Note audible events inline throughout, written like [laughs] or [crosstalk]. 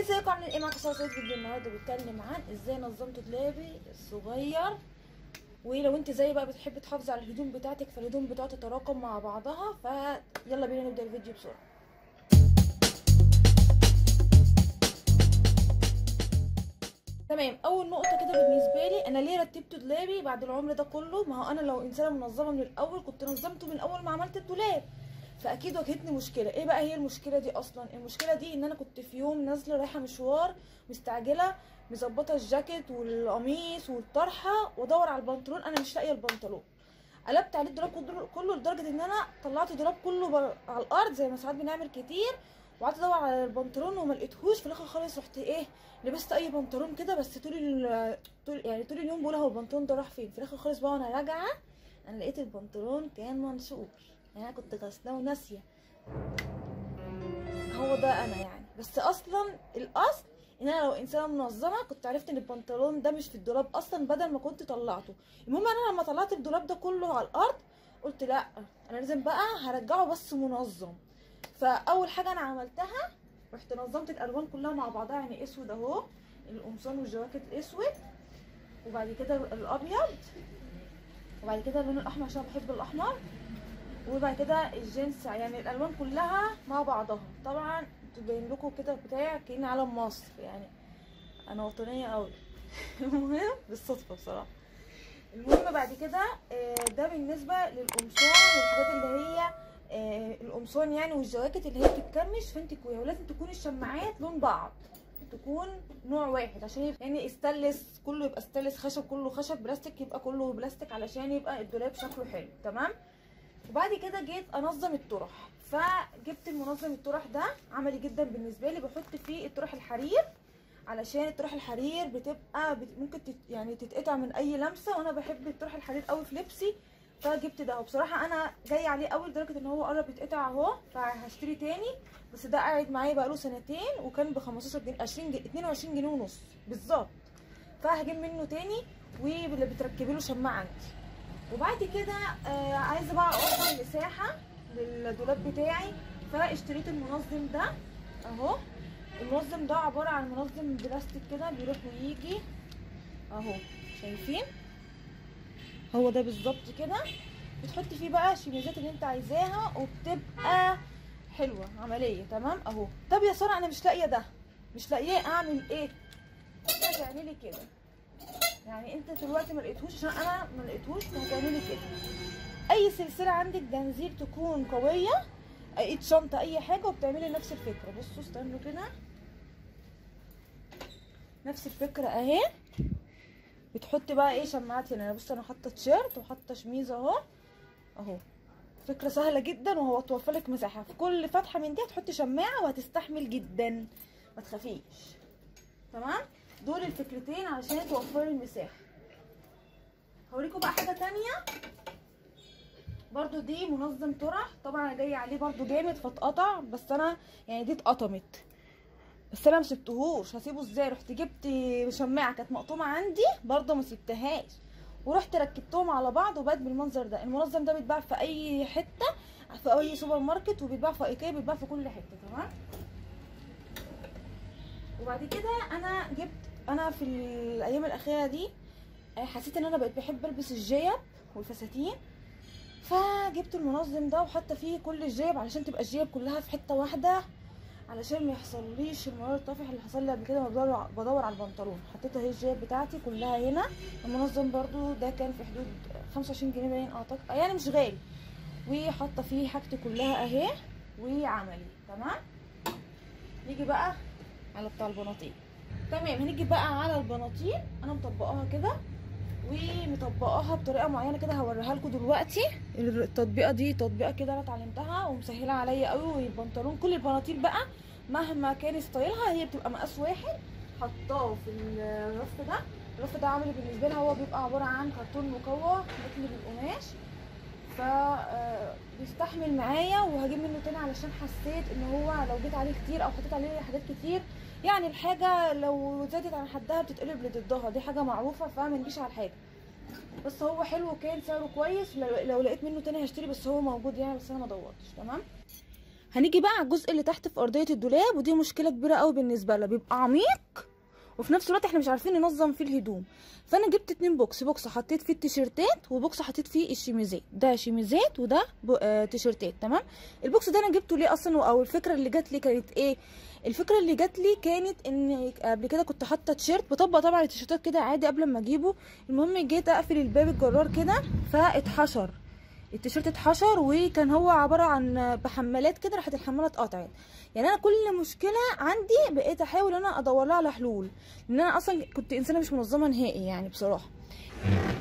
ازيكم؟ عاملين إيه؟ معاكم سيد فيديو النهارده. بيتكلم عن إزاي نظمت دولابي الصغير ولو انت زي بقى بتحب تحافظي على الهدوم بتاعتك فالهدوم بتقعد تتراكم مع بعضها. فيلا بينا نبدأ الفيديو بسرعة. تمام. أول نقطة كده بالنسبة لي أنا ليه رتبت دولابي بعد العمر ده كله؟ ما هو أنا لو إنسانة منظمة من الأول كنت نظمته من أول ما عملت الدولاب. فأكيد واجهتني مشكلة. إيه بقى هي المشكلة دي أصلا؟ المشكلة دي إن أنا كنت في يوم نازلة رايحة مشوار مستعجلة مظبطة الجاكيت والقميص والطرحة وأدور على البنطلون. أنا مش لاقية البنطلون. قلبت عليه الدولاب كله لدرجة إن أنا طلعت الدولاب كله. على الأرض زي ما ساعات بنعمل كتير وقعدت أدور على البنطلون وما لقيتهوش. في الآخر خالص رحت إيه لبست أي بنطلون كده بس طول. طول يعني طول اليوم بقول هو البنطلون ده راح فين؟ في الآخر خالص بقى وأنا راجعة أنا لقيت البنطلون كان منشور. يعني أنا كنت غاسلاه وناسية. هو ده أنا يعني. بس أصلا الأصل إن أنا لو إنسانة منظمة كنت عرفت إن البنطلون ده مش في الدولاب أصلا بدل ما كنت طلعته. المهم أنا لما طلعت الدولاب ده كله على الأرض قلت لأ أنا لازم بقى هرجعه بس منظم. فأول حاجة أنا عملتها رحت نظمت الألوان كلها مع بعضها يعني أسود أهو القمصان والجواكت الأسود وبعد كده الأبيض وبعد كده اللون الأحمر عشان بحب الأحمر. وبعد كده الجنس يعني الألوان كلها مع بعضها. طبعا تبين لكم كده بتاع كأن علم مصر يعني. أنا وطنية قوي [laughs] المهم بالصدفة بصراحة. المهم بعد كده ده بالنسبة للقمصان والحاجات اللي هي القمصان يعني والجواكت اللي هي بتتكرمش. فين تكويها ولازم تكون الشماعات لون بعض. تكون نوع واحد عشان يعني استانلس كله يبقى استانلس خشب كله خشب بلاستيك يبقى كله بلاستيك علشان يبقى الدولاب شكله حلو. تمام؟ وبعد كده جيت انظم الطرح. فجبت المنظم الطرح ده عملي جدا بالنسبة لي بحط فيه الطرح الحرير علشان الطرح الحرير بتبقى بت... ممكن تت... يعني تتقطع من أي لمسة وأنا بحب الطرح الحرير قوي في لبسي فجبت ده. وبصراحة أنا جاي عليه قوي لدرجة إن هو قرب يتقطع أهو فهشتري تاني. بس ده قاعد معايا بقاله سنتين وكان ب 15 جنيه 20 جنيه 22 جنيه ونص. بالظبط. فهجيب منه تاني واللي بتركبي له شماعة عندي. وبعد كده آه عايزة بقى أوفر مساحة للدولاب بتاعي. فاشتريت المنظم ده أهو. المنظم ده عبارة عن منظم بلاستيك كده بيروح ويجي أهو. شايفين؟ هو ده بالظبط كده. بتحطي فيه بقى الشميزات اللي انت عايزاها وبتبقى حلوة عملية. تمام؟ أهو. طب يا سارة أنا مش لاقية ده. مش لاقياه أعمل إيه؟ هتعملي كده. يعني انت دلوقتي ما لقيتهوش عشان أنا ما لقيتهوش فهتعملي كده. أي سلسلة عندك جنزير تكون قوية ايد شنطه أي حاجة وبتعملي نفس الفكرة. بصوا استنوا كده. نفس الفكرة أهي. بتحطي بقى إيه؟ شماعات هنا. بص أنا حاطة تيشيرت وحاطة شميز أهو. أهو. فكرة سهلة جدا وهو توفر لك مساحة. في كل فتحة من دي هتحطي شماعة وهتستحمل جدا. ما تخافيش. تمام؟ دول الفكرتين علشان توفري المساحة. هوريكم بقى حاجة تانية. برضو دي منظم طرح طبعا أنا جاي عليه برضو جامد فاتقطع بس أنا يعني دي اتقطمت. بس أنا مسبتهوش. هسيبه إزاي؟ رحت جبت شماعة كانت مقطومة عندي برضو ما سبتهاش. ورحت ركبتهم على بعض وبقت بالمنظر ده. المنظم ده بيتباع في أي حتة في أي سوبر ماركت وبيتباع في أيكيا بيتباع في كل حتة تمام؟ وبعد كده أنا جبت أنا في الأيام الأخيرة دي حسيت إن أنا بقيت بحب ألبس الجيب والفساتين فجبت المنظم ده وحاطة فيه كل الجيب علشان تبقى الجيب كلها في حتة واحدة علشان ما يحصليش المرار الطافح اللي حصل لي قبل كده بدور بدور على البنطلون. حطيت أهي الجيب بتاعتي كلها هنا. المنظم برضو ده كان في حدود 25 جنيه باين أعتقد يعني مش غالي. وحاطة فيه حاجتي كلها أهي وعملي. تمام؟ نيجي بقى على بتاع البناطيل. تمام هنيجي بقى على البناطيل. أنا مطبقاها كده ومطبقاها بطريقة معينة كده هوريها لكم دلوقتي. التطبيقة دي تطبيقة كده أنا اتعلمتها ومسهلة عليا قوي والبنطلون كل البناطيل بقى مهما كان ستايلها هي بتبقى مقاس واحد حطاه في الرف ده. الرف ده عامل بالنسبة لها هو بيبقى عبارة عن كرتون مكوى مثل بالقماش. ف بيستحمل معايا وهجيب منه تاني علشان حسيت إن هو لو جيت عليه كتير أو حطيت عليه حاجات كتير يعني الحاجة لو زادت عن حدها بتتقلب لضدها دي حاجة معروفة فما نجيش على الحاجة. بس هو حلو وكان سعره كويس لو لقيت منه تاني هشتري بس هو موجود يعني بس أنا ما دورتش تمام؟ هنيجي بقى على الجزء اللي تحت في أرضية الدولاب ودي مشكلة كبيرة قوي بالنسبة لنا بيبقى عميق وفي نفس الوقت إحنا مش عارفين ننظم فيه الهدوم. فأنا جبت اتنين box box حطيت فيه التيشيرتات و box حطيت فيه الشميزات. ده شميزات وده آه تيشيرتات تمام؟ ال box ده أنا جبته ليه أصلا؟ أو الفكرة اللي جات لي كانت إيه؟ الفكرة اللي جات لي كانت إن قبل كده كنت حاطة تيشيرت بطبق طبعا التيشيرتات كده عادي قبل ما أجيبه. المهم جيت أقفل الباب الجرار كده فاتحشر. التيشيرت اتحشر وكان هو عبارة عن بحمالات كده راحت الحمالة اتقطعت. يعني أنا كل مشكلة عندي بقيت أحاول أنا أدور لها على حلول لأن أنا أصلا كنت إنسانة مش منظمة نهائي يعني بصراحة.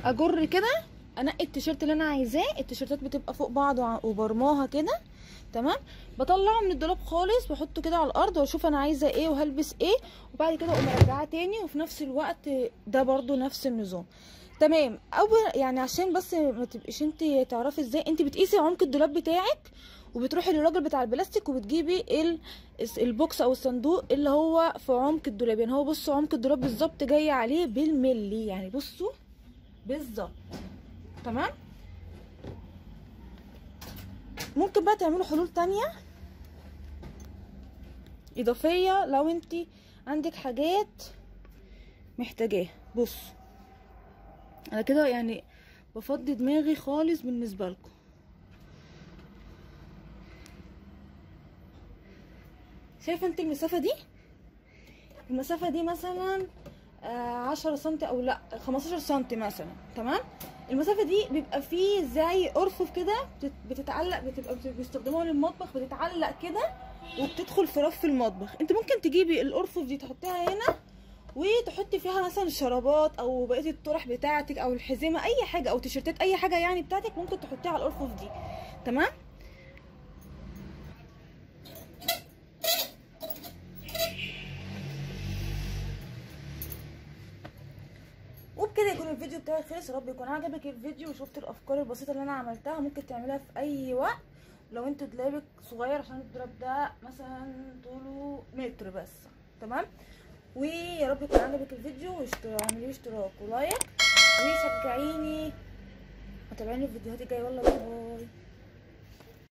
أجر كده أنقي التيشيرت اللي أنا عايزاه التيشيرتات بتبقى فوق بعض وبرماها كده تمام؟ بطلعه من الدولاب خالص واحطه كده على الأرض وأشوف أنا عايزة إيه وهلبس إيه وبعد كده أقوم ارجعاه تاني وفي نفس الوقت ده برضو نفس النظام. تمام. أول يعني عشان بس ما تبقيش انت تعرفي إزاي انت بتقيسي عمق الدولاب بتاعك وبتروحي للراجل بتاع البلاستيك وبتجيبي ال- البوكس أو الصندوق اللي هو في عمق الدولاب. يعني هو بصوا عمق الدولاب بالظبط جاي عليه بالملي. يعني بصوا بالظبط. تمام؟ ممكن بقى تعملوا حلول تانية؟ إضافية لو انت عندك حاجات محتاجاها. بص أنا كده يعني بفضي دماغي خالص بالنسبة لكم. شايفة انت المسافة دي؟ المسافة دي مثلا آه، عشرة سنتي أو لأ خمستاشر سنتي مثلا تمام؟ المسافة دي بيبقى فيه زي ارفف كده بتت- بتتعلق بتبقى بت- بيستخدموها للمطبخ بتتعلق كده وبتدخل في رف المطبخ. انت ممكن تجيبي الارفف دي تحطيها هنا وتحطي فيها مثلا الشرابات أو بقية الطرح بتاعتك أو الحزمة أي حاجة أو تيشرتات أي حاجة يعني بتاعتك ممكن تحطيها على الأرفف دي. تمام؟ وبكده يكون الفيديو بتاعي خلص. يا رب يكون عجبك الفيديو وشفت الأفكار البسيطة اللي أنا عملتها. ممكن تعملها في أي وقت. لو أنت دولابك صغير عشان الدولاب ده مثلا طوله متر بس. تمام؟ ويا رب يكون عجبك الفيديو واعملي اشتراك و like وشجعيني. وتابعيني الفيديوهات الجاية. ويلا bye bye.